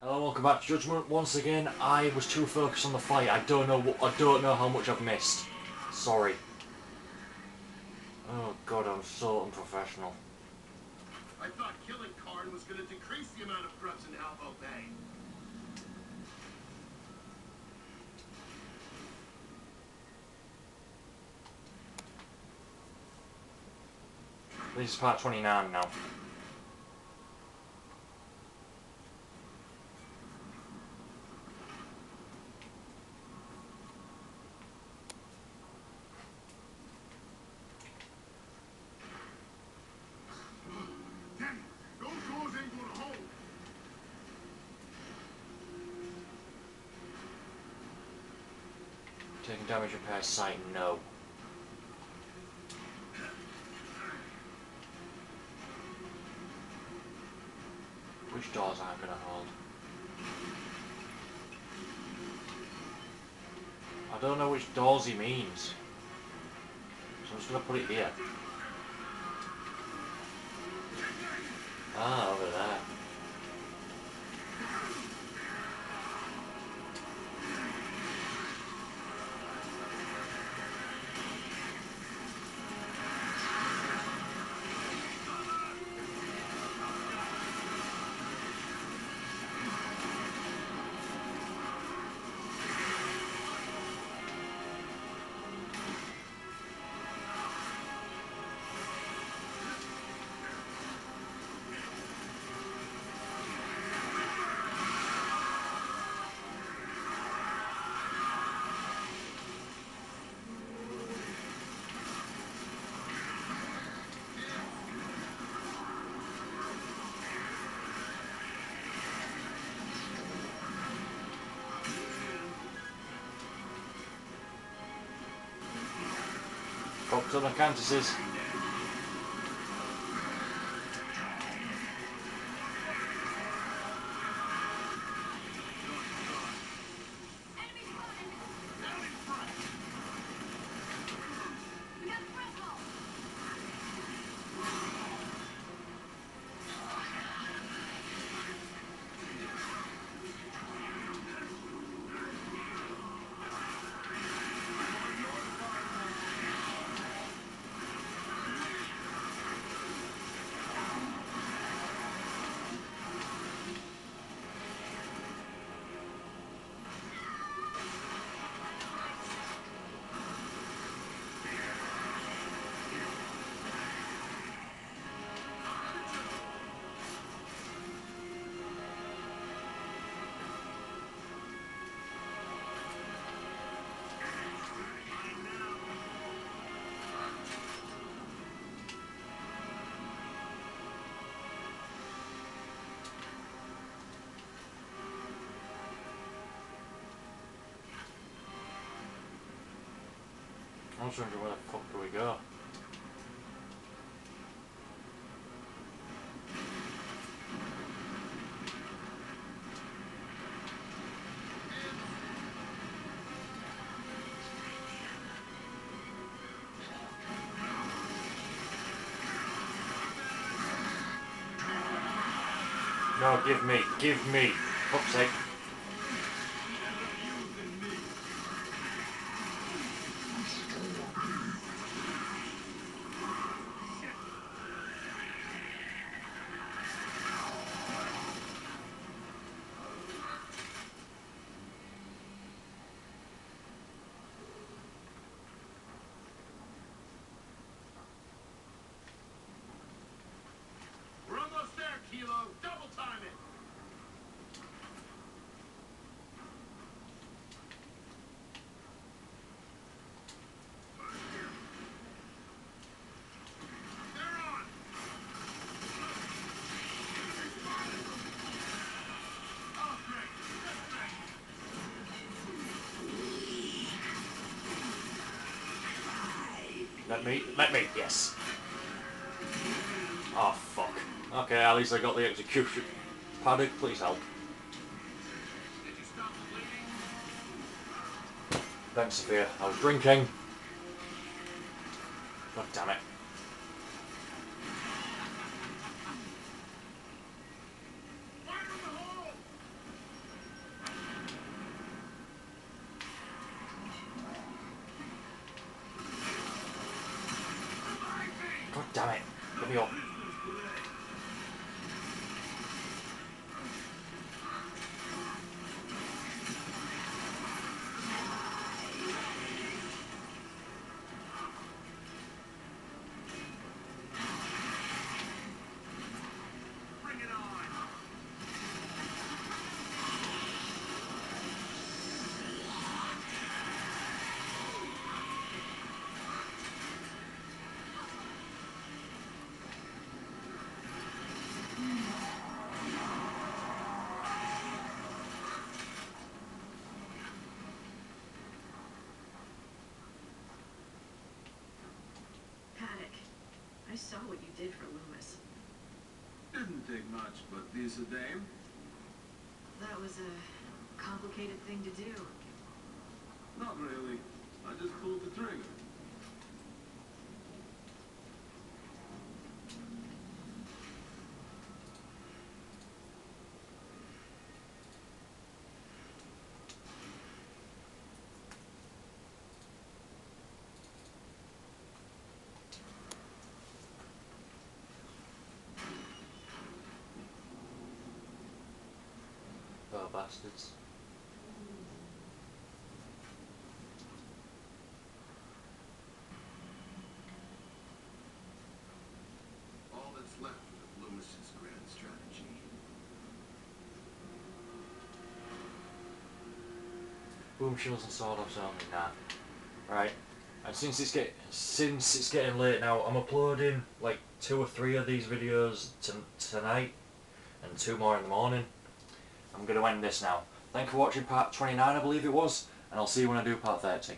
Hello, welcome back to Judgment. Once again, I was too focused on the fight. I don't know. what I don't know how much I've missed. Sorry. Oh God, I'm so unprofessional. I thought killing Karn was going to decrease the amount of corruption Halvo Bay. This is part 29 now. Damn it! Those doors ain't gonna hold. Taking damage repair site, no. Which doors aren't gonna hold? I don't know which doors he means. So I'm just gonna put it here. Ah, over there. Focus on the canvases. I'm just wondering where the fuck do we go? No, give me, give me. Fuck's sake. Let me, let me, yes. Oh, fuck. Okay, at least I got the execution. Paduk, please help. Thanks, Sofia. I was drinking. God damn it. 下面有没有？Saw what you did for Loomis. Didn't take much, but these a dame? That was a complicated thing to do. Not really. I just pulled the trigger. Bastards. All that's left of Loomis's grand strategy. Boom shields and sword offs only nah. Right. And since it's get since it's getting late now, I'm uploading like two or three of these videos to, tonight and two more in the morning. I'm gonna end this now. Thank you for watching part 29 I believe it was, and I'll see you when I do part 30.